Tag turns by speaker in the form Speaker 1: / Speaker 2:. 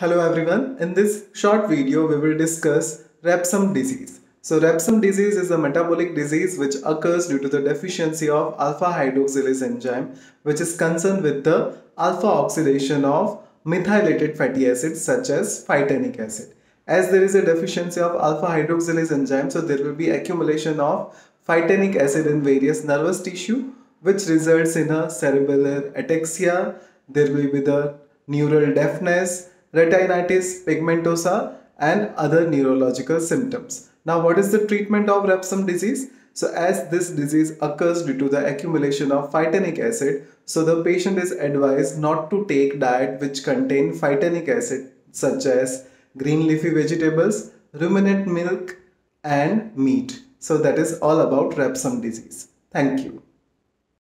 Speaker 1: Hello everyone, in this short video we will discuss Refsum disease. So Refsum disease is a metabolic disease which occurs due to the deficiency of alpha hydroxylase enzyme which is concerned with the alpha oxidation of methylated fatty acids such as phytanic acid. As there is a deficiency of alpha hydroxylase enzyme so there will be accumulation of phytanic acid in various nervous tissue which results in a cerebellar ataxia, there will be the neural deafness, retinitis pigmentosa and other neurological symptoms. Now what is the treatment of Refsum disease? So as this disease occurs due to the accumulation of phytanic acid, so the patient is advised not to take diet which contain phytanic acid such as green leafy vegetables, ruminant milk and meat. So that is all about Refsum disease. Thank you.